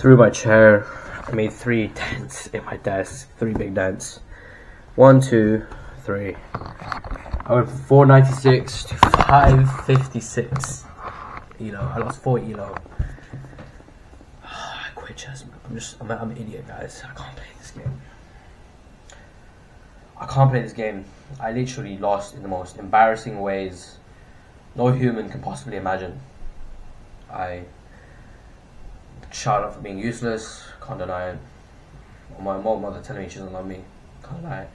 through my chair. I made three dents in my desk. Three big dents. One, two, three. I went from 496 to 556. You know, I lost 4 elo. I quit chess. I'm just, I'm, I'm an idiot, guys. I can't play this game. I can't play this game. I literally lost in the most embarrassing ways no human can possibly imagine. I shout out for being useless, can't deny it. My mom, mother telling me she doesn't love me, can't deny it.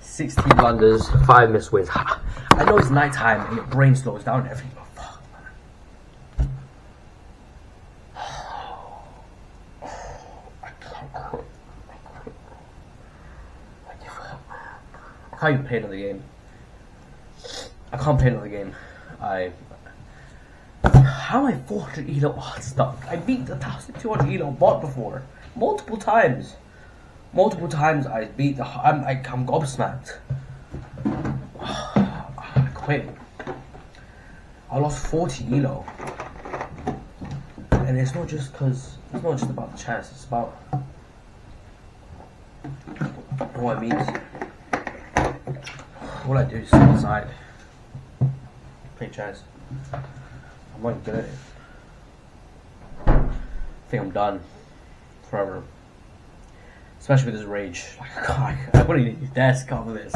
16 blunders, 5 missed wins. I know it's night time and your brain slows down and everything, but fuck, man. I can't. I can't even play another game. I can't play another game. I. How am I 400 elo odd stuck? I beat the 1200 elo bot before. Multiple times. Multiple times I beat the. I'm, I, I'm gobsmacked. I quit. I lost 40 elo. And it's not just because. It's not just about the chance, it's about. What it means. All I do is sit inside play chess. Not good at it. I think I'm done forever. Especially with this rage. Like, God, I wouldn't need a desk off of this.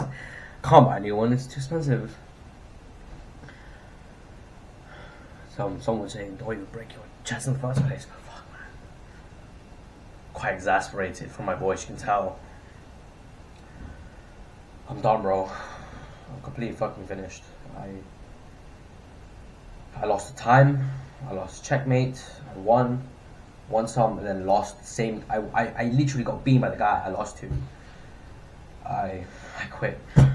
Can't buy a new one, it's too expensive. Some um, someone saying, don't even break your chest in the first place. But fuck, man. Quite exasperated from my voice, you can tell. I'm done, bro. I'm completely fucking finished. I I lost the time, I lost checkmate, I won, won some, and then lost the same. I, I, I literally got beaten by the guy I lost to. I, I quit. I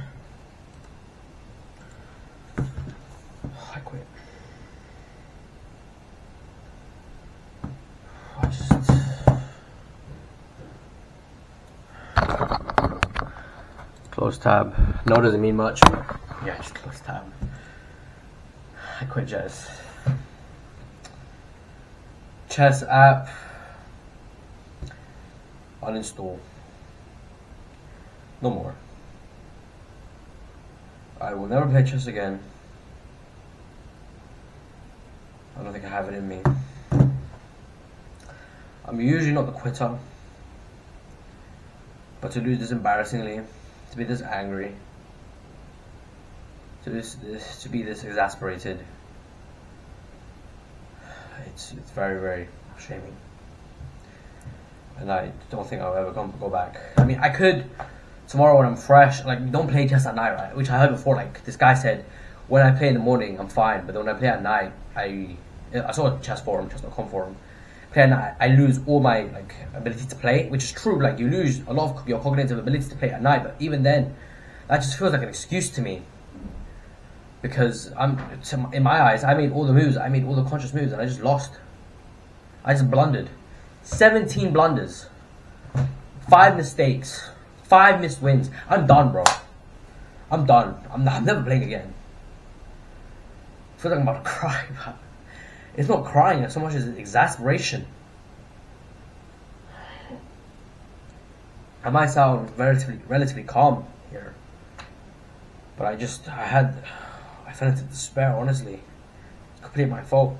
quit. I just. Close tab. No doesn't mean much. Yeah, just close tab. I quit chess. Chess app. Uninstall. No more. I will never play chess again. I don't think I have it in me. I'm usually not the quitter. But to lose this embarrassingly, to be this angry, to this, this to be this exasperated, it's it's very very shaming. And I don't think I'll ever come go back. I mean, I could tomorrow when I'm fresh. Like, don't play chess at night, right? Which I heard before. Like this guy said, when I play in the morning, I'm fine, but when I play at night, I I saw a chess forum, chess.com forum. Play at I lose all my like ability to play, which is true. Like you lose a lot of your cognitive ability to play at night, but even then, that just feels like an excuse to me. Because I'm in my eyes, I made all the moves, I made all the conscious moves, and I just lost. I just blundered. 17 blunders, five mistakes, five missed wins. I'm done, bro. I'm done. I'm, not, I'm never playing again. I feel like I'm about to cry. But it's not crying it's so much as exasperation. I might sound relatively relatively calm here, but I just I had fell into despair. Honestly, it's completely my fault.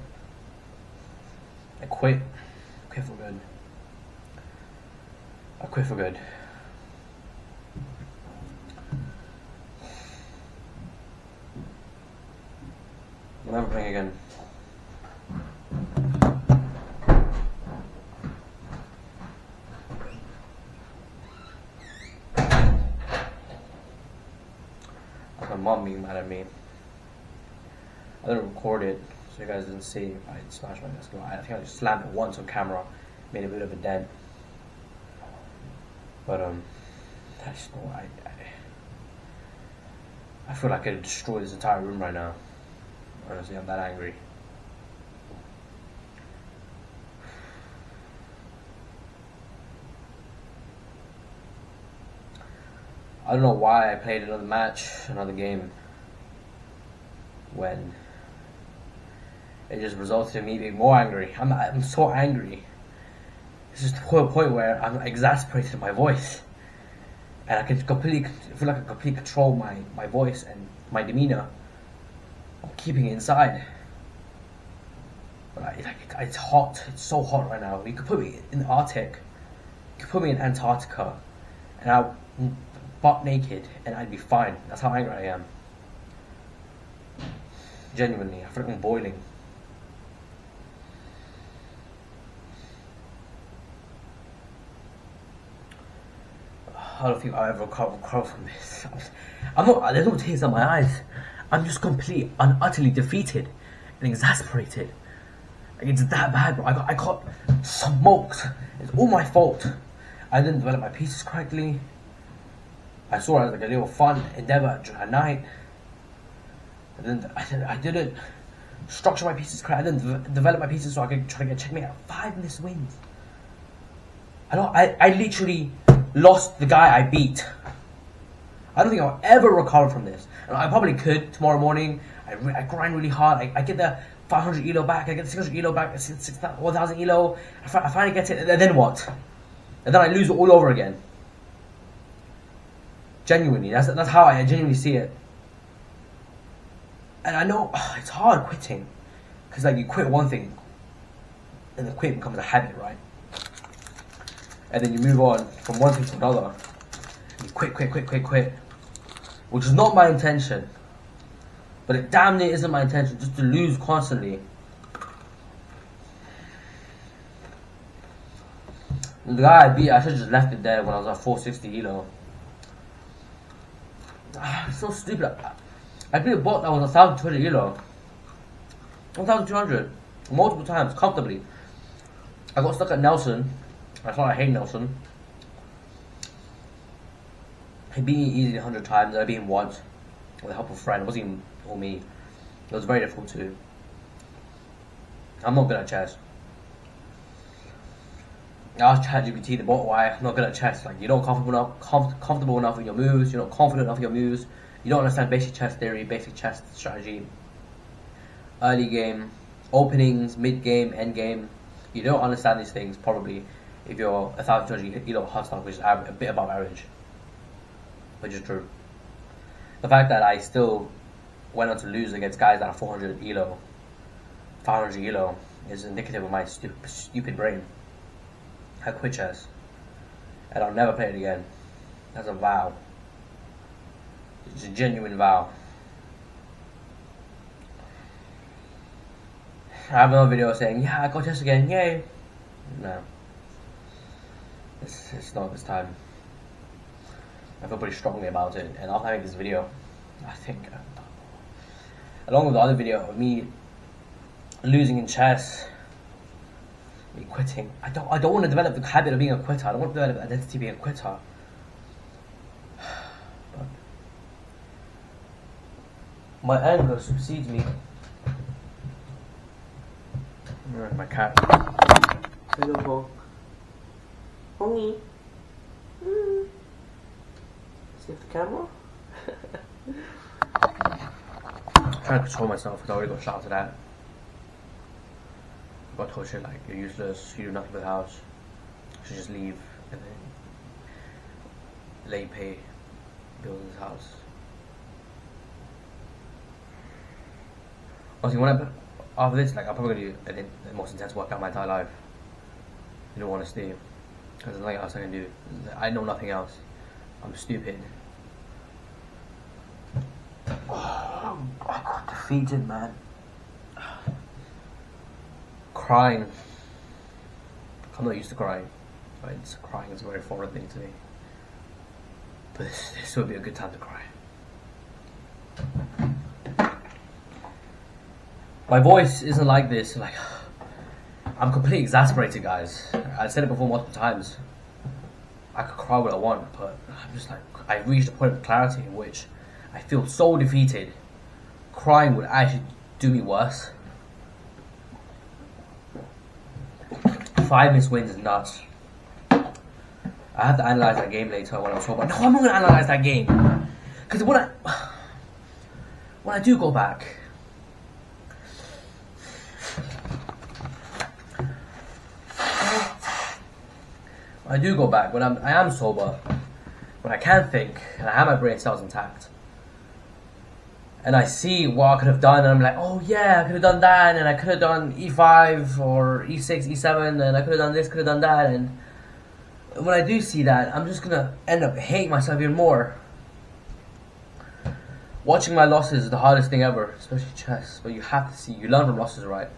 I quit. I quit for good. I quit for good. I'm never playing again. My mom being mad at me. I didn't record it, so you guys didn't see. I smashed my desk. I think I just slammed it once on camera, made a bit of a dent. But um, just know I, I, I feel like I could destroy this entire room right now. Honestly, I'm that angry. I don't know why I played another match, another game, when it just resulted in me being more angry. I'm, I'm so angry. it's just to a point where I'm exasperated in my voice, and I can completely feel like I completely control my my voice and my demeanor. I'm keeping it inside. But I, like, it's hot. It's so hot right now. You could put me in the Arctic. You could put me in Antarctica, and I butt naked, and I'd be fine. That's how angry I am. Genuinely, I feel like I'm boiling. I don't think I'll ever recover from this. I'm not. There's no tears in my eyes. I'm just completely and utterly defeated and exasperated. Like it's that bad, bro. I got I got smoked. It's all my fault. I didn't develop my pieces correctly. I saw it as like a little fun endeavor at night. And then I, I didn't structure my pieces correctly. I didn't de develop my pieces so I could try to get checkmate at five missed wins. I don't. I, I literally lost the guy I beat. I don't think I'll ever recover from this. And I probably could tomorrow morning. I, I grind really hard. I, I get the 500 elo back. I get the 600 elo back. 1,000 elo. I, I finally get it. And then what? And then I lose it all over again. Genuinely. That's, that's how I genuinely see it. And I know ah, it's hard quitting. Because like you quit one thing. And the quit becomes a habit, right? And then you move on from one thing to another. You quit, quit, quit, quit, quit. Which is not my intention. But it damn near isn't my intention just to lose constantly. The guy I beat, I should have just left it there when I was at 460 kilo. Ah, so stupid. I beat a bot that was 1,200 kilo. 1,200. Multiple times, comfortably. I got stuck at Nelson I thought I hate Nelson. He beat me easily a hundred times, I beat him once with the help of a friend. It wasn't even all me. It was very difficult too. I'm not good at chess. I asked ChatGPT the bot why I'm not good at chess. Like you're not comfortable enough, comf comfortable enough with your moves. You're not confident enough in your moves. You don't understand basic chess theory, basic chess strategy. Early game, openings, mid game, end game. You don't understand these things probably if you're a thousand two hundred kilo hostile, which is a bit above average, which is true. The fact that I still went on to lose against guys that are 400 kilo, 500 kilo, is indicative of my stupid, stupid brain. I quit chess, and I'll never play it again. That's a vow. It's a genuine vow. I have another video saying, yeah, I got chess again, yay. No. It's, it's not this time. I feel pretty strongly about it, and after having this video, I think, uh, along with the other video of me losing in chess, me quitting, I don't, I don't want to develop the habit of being a quitter. I don't want to develop the identity being a quitter. But my anger supersedes me. My cat. Hello, Hongi. Mm. See if the camera. Trying to control myself because I already got shouted at. I got told shit like, you're useless, you do nothing for the house. You should just leave and then lay pay build this house. Honestly, when I, after this, like, I'm probably gonna do the most intense workout of my entire life. You don't want to stay. There's nothing else I can do. I know nothing else. I'm stupid. Oh, I got defeated, man. Crying. I'm not used to crying. Right? So crying is a very foreign thing to me. But this, this would be a good time to cry. My voice isn't like this, like I'm completely exasperated, guys. I said it before multiple times. I could cry what I want, but I'm just like, I've reached a point of clarity in which I feel so defeated. Crying would actually do me worse. Five missed wins is nuts. I have to analyze that game later when I'm sober. No, I'm not gonna analyze that game. Because when I when I do go back, I do go back when I'm I am sober, when I can think and I have my brain cells intact. And I see what I could have done, and I'm like, oh yeah, I could have done that, and I could have done e5 or e6, e7, and I could have done this, could have done that, and when I do see that, I'm just gonna end up hating myself even more. Watching my losses is the hardest thing ever, especially chess. But you have to see, you learn from losses, right?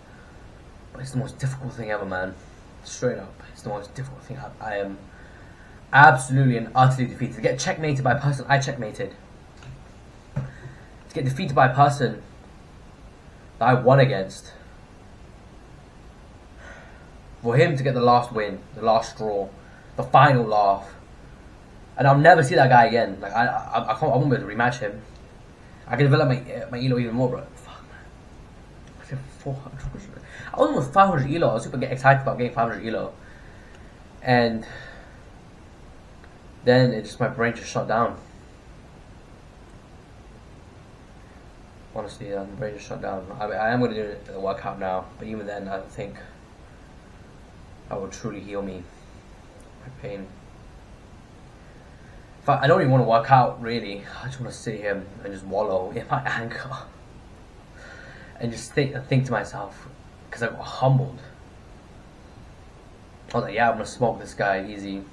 But it's the most difficult thing ever, man. Straight up, it's the most difficult thing. I, I am absolutely and utterly defeated. To get checkmated by a person I checkmated. To get defeated by a person that I won against. For him to get the last win, the last straw, the final laugh. And I'll never see that guy again. Like I, I, I can't. I won't be able to rematch him. I can develop my my elo even more, bro. Fuck man. I said 400. I was almost 500 elo. I was super get excited about getting 500 elo, and then it just my brain just shut down. Honestly, uh, my brain just shut down. I, I am gonna do a workout now, but even then, I don't think I will truly heal me my pain. I don't even want to work out really. I just want to sit here and just wallow in my anger and just think, think to myself because I got humbled. I was like, yeah, I'm gonna smoke this guy easy,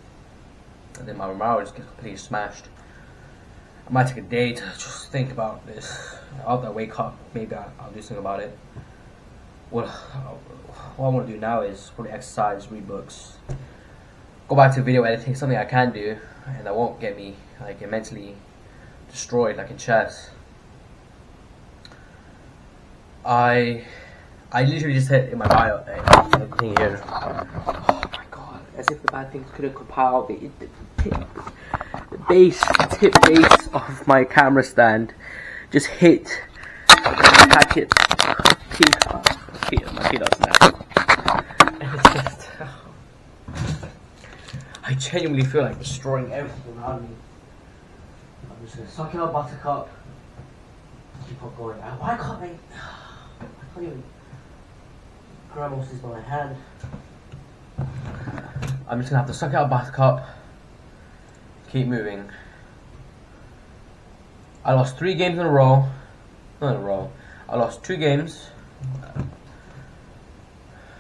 and then my morale just gets completely smashed. I might take a day to just think about this. After I wake up, maybe I'll, I'll do something about it. What, what I want to do now is probably exercise, read books, go back to video editing, something I can do, and that won't get me like mentally destroyed like in chess. I I literally just hit in my bio eh, thing here. Oh my god! As if the bad things couldn't compile the, the, tip, the base, the tip base of my camera stand just hit. Catch it. My feet now. Oh. I genuinely feel like destroying everything around me. I'm just gonna suck it up, buttercup. Keep on going. Why can't I? I can't even grab most of this by my hand. I'm just gonna have to suck out it up, buttercup. Keep moving. I lost three games in a row. Not in a row. I lost two games.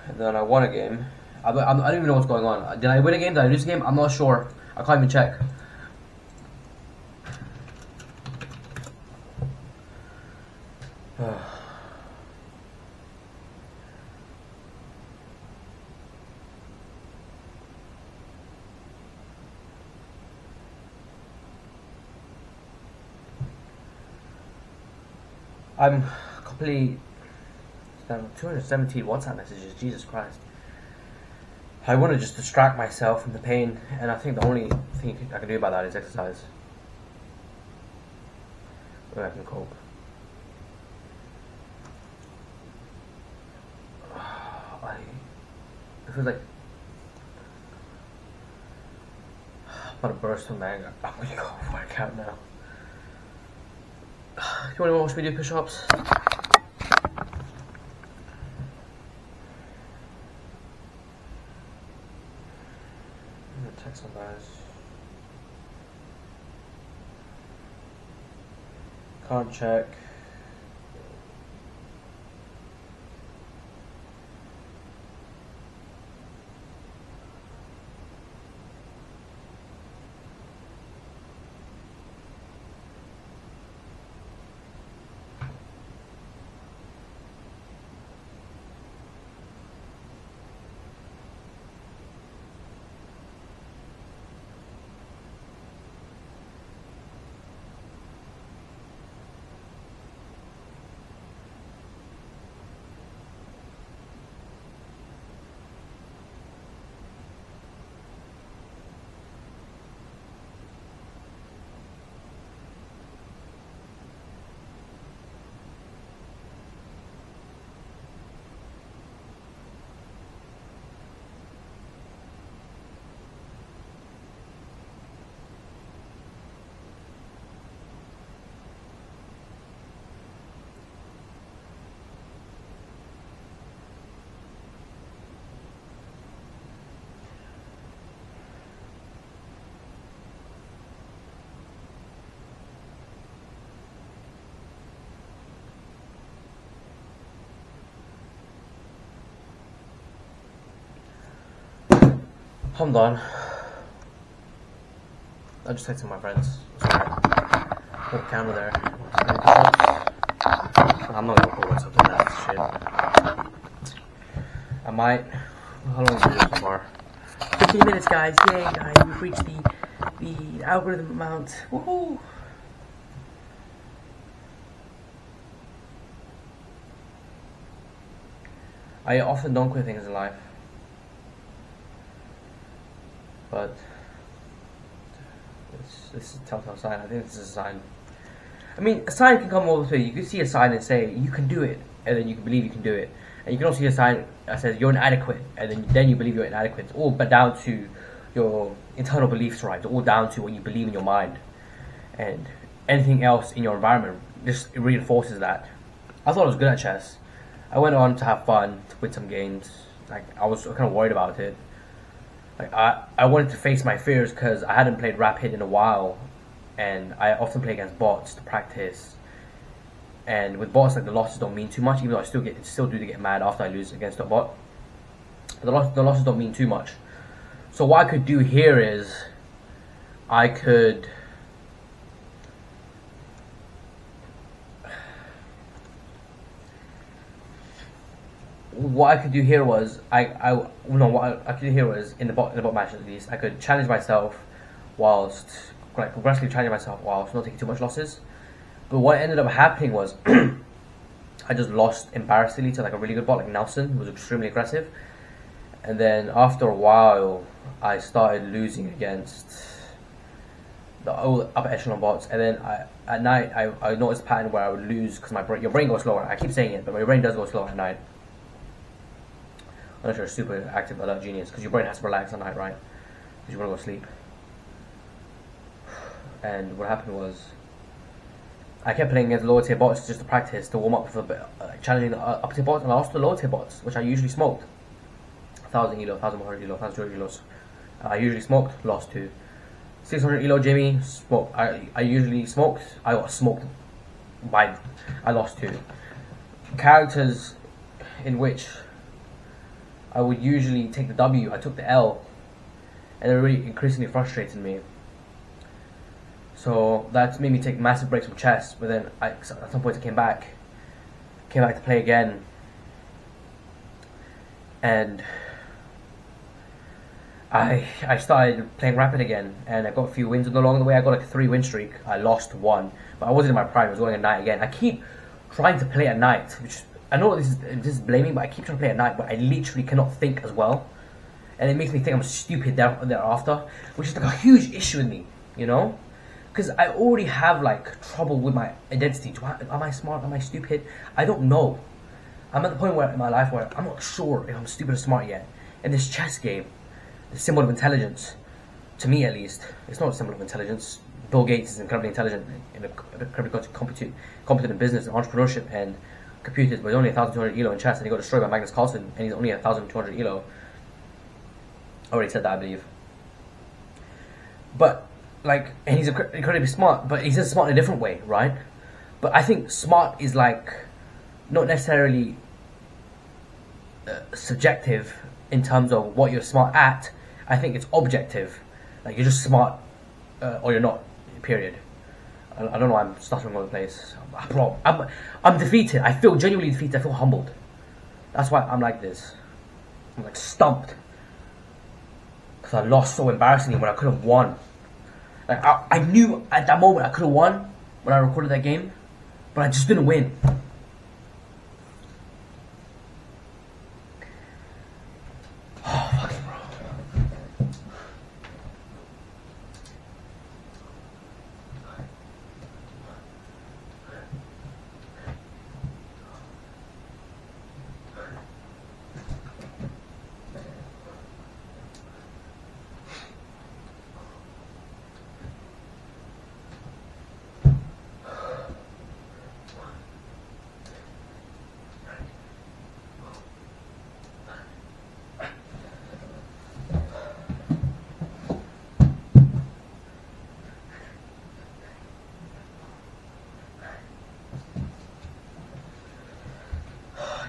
And then I won a game. I, I, I don't even know what's going on. Did I win a game? Did I lose a game? I'm not sure. I can't even check. I'm completely um, 217 WhatsApp messages. Jesus Christ. I want to just distract myself from the pain, and I think the only thing I can do about that is exercise. Where I can cope. I it feels like I'm about to burst from anger. I'm gonna go work out now. You wanna watch me do push-ups? check some guys. Can't check. Hold on. I just texted my friends. Put the camera there. I'm not gonna put what's to that shit. I might. How long is it so far? 15 minutes, guys. Yay, guys. We've reached the the algorithm amount. Woohoo! I often don't quit things in life. But this is a telltale sign. I think this is a sign. I mean, a sign can come all the way. You can see a sign and say you can do it, and then you can believe you can do it. And you can also see a sign that says you're inadequate, and then then you believe you're inadequate. It's all but down to your internal beliefs, right? It's all down to what you believe in your mind, and anything else in your environment just reinforces that. I thought I was good at chess. I went on to have fun, to win some games. Like I was kind of worried about it. Like I, I wanted to face my fears because I hadn't played Rapid in a while, and I often play against bots to practice. And with bots, like the losses don't mean too much, even though I still get still do get mad after I lose against a bot. But the, loss, the losses don't mean too much. So what I could do here is, I could what I could do here was I I no what I, could do here was in the bot in the bot match at least I could challenge myself whilst like progressively challenge myself whilst not taking too much losses. But what ended up happening was I just lost embarrassingly to like a really good bot like Nelson who was extremely aggressive. And then after a while I started losing against the old upper echelon bots and then I at night I, I noticed a pattern where I would lose because my brain your brain goes slower. I keep saying it, but my brain does go slower at night unless you're super active alert genius, because your brain has to relax at night, right? Because you want to go sleep. And what happened was, I kept playing against lower tier bots just to practice, to warm up for a bit, uh, challenging the uh, upper tier bots, and I lost the lower tier bots, which I usually smoked. 1000 elo, 1100 elo, 1200 elos. Uh, I usually smoked, lost to. 600 elo Jimmy, smoke. I, I usually smoked, I got smoked by, I lost to. Characters in which I would usually take the W. I took the L, and it really increasingly frustrated me. So that made me take massive breaks from chess. But then I, at some point I came back, came back to play again, and I I started playing rapid again, and I got a few wins along the way. I got like a three win streak. I lost one, but I wasn't in my prime. I was going at night again. I keep trying to play at night, which I know this is this is blaming, but I keep trying to play at night, but I literally cannot think as well, and it makes me think I'm stupid there, thereafter, which is like a huge issue with me, you know, because I already have like trouble with my identity. I, am I smart? Am I stupid? I don't know. I'm at the point where in my life where I'm not sure if I'm stupid or smart yet. In this chess game, the symbol of intelligence, to me at least, it's not a symbol of intelligence. Bill Gates is incredibly intelligent, incredibly competent, competent in business and entrepreneurship, and computed, but he's only 1,200 elo in chess, and he got destroyed by Magnus Carlsen, and he's only 1,200 elo. I already said that, I believe. But, like, and he's incredibly smart, but he's smart in a different way, right? But I think smart is like, not necessarily uh, subjective in terms of what you're smart at. I think it's objective. Like, you're just smart, uh, or you're not, period. I, don't know, I'm stuttering all the place. Bro, I'm, I'm defeated. I feel genuinely defeated. I feel humbled. That's why I'm like this. I'm like stumped. Because I lost so embarrassingly when I could have won. Like, I, I knew at that moment I could have won when I recorded that game, but I just didn't win.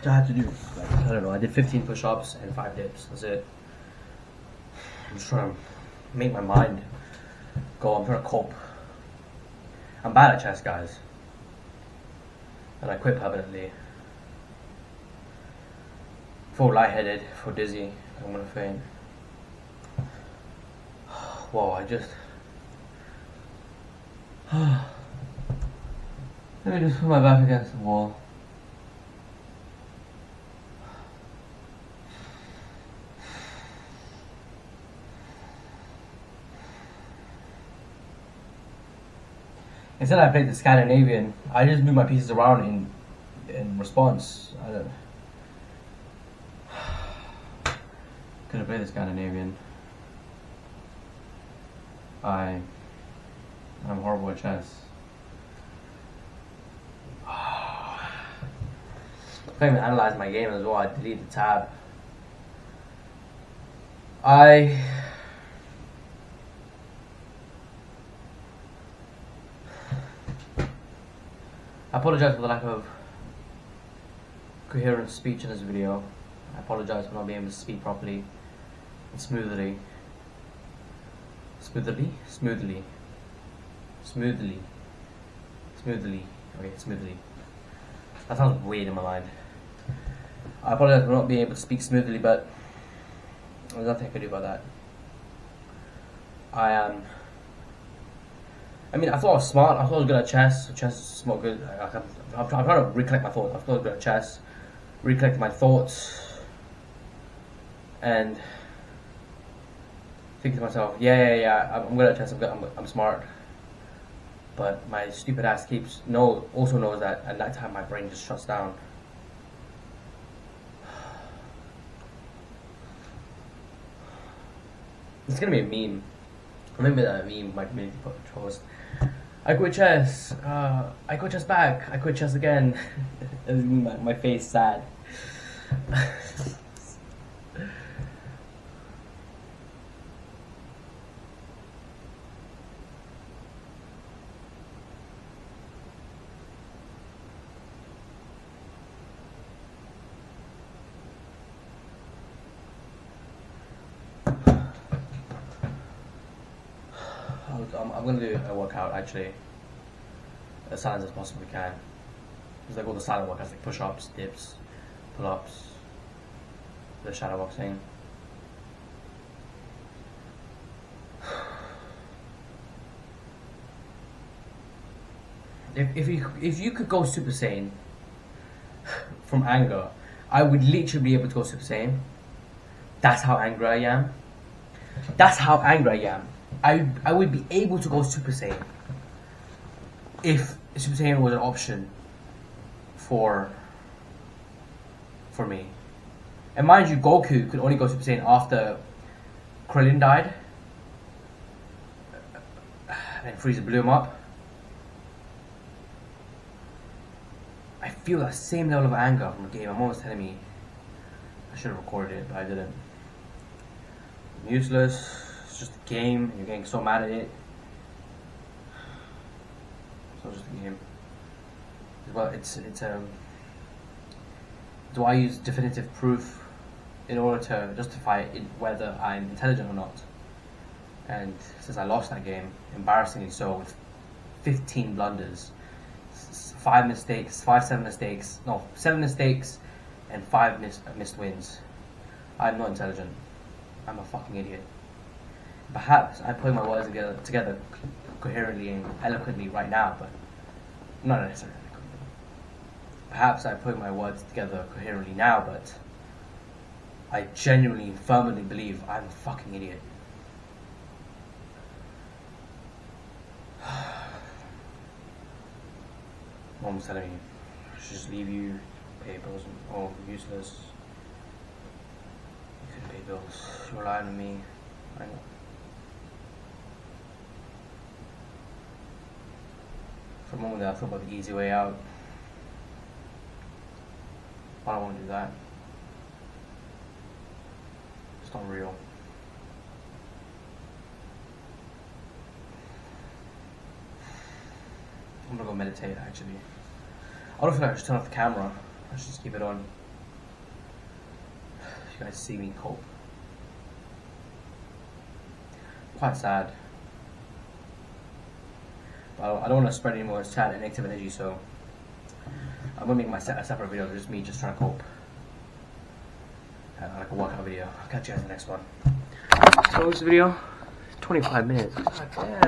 I have to do? Like, I don't know. I did 15 push-ups and five dips. That's it. I'm just trying to make my mind go. I'm trying to cope. I'm bad at chess, guys. And I quit permanently. Feel lightheaded, feel dizzy, I'm gonna faint. Whoa, I just. Let me just put my back against the wall. Instead, I played the Scandinavian. I just moved my pieces around in in response. I don't. Could have played the Scandinavian. I. I'm horrible at chess. I can't even analyze my game as well. I delete the tab. I. apologize for the lack of coherent speech in this video. I apologize for not being able to speak properly and smoothly. Smoothly? Smoothly. Smoothly. Smoothly. Okay, smoothly. That sounds weird in my mind. I apologize for not being able to speak smoothly, but there's nothing I can do about that. I am. I mean, I thought I was smart. I thought I was good at chess. Chess is not good. I, am I'm, I'm, trying to recollect my thoughts. I thought I was good at chess. Recollect my thoughts. And think to myself, yeah, yeah, yeah, I'm, good at chess. I'm, good, I'm, I'm smart. But my stupid ass keeps know also knows that at that time my brain just shuts down. It's gonna be a meme. Remember that meme my community post. I quit chess. Uh, I quit chess back. I quit chess again. my, my face sad. I'm gonna do a workout actually as silent as possibly can. It's like all the silent workouts like push ups, dips, pull ups, the shadow boxing. If, if you if you could go Super Saiyan from anger, I would literally be able to go Super Saiyan. That's how angry I am. That's how angry I am. I I would be able to go Super Saiyan if Super Saiyan was an option for for me. And mind you, Goku could only go Super Saiyan after Krillin died, and Frieza blew him up. I feel that same level of anger from the game. I'm almost telling me I should have recorded it, but I didn't. I'm useless it's just a game, and you're getting so mad at it. It's just a game. Well, it's it's um. Do I use definitive proof in order to justify it, whether I'm intelligent or not? And since I lost that game, embarrassingly so, with 15 blunders, five mistakes, five seven mistakes, no, seven mistakes, and five mis- missed wins. I'm not intelligent. I'm a fucking idiot. Perhaps I'm putting my words together, together coherently and eloquently right now, but not necessarily. Perhaps I'm putting my words together coherently now, but I genuinely, and firmly believe I'm a fucking idiot. Mom's telling me I should just leave you, pay bills, oh, useless. You couldn't pay bills. You're lying to me. I know. Moment there, I thought about the easy way out. I don't want to do that. It's not real. I'm gonna go meditate actually. I don't think I should turn off the camera. I should just keep it on. You guys see me cope. quite sad. But I don't want to spread any more sad and negative energy, so I'm gonna make my se- a separate video, just me just trying to cope. And like a workout video. I'll catch you guys in the next one. So this video, 25 minutes. God damn.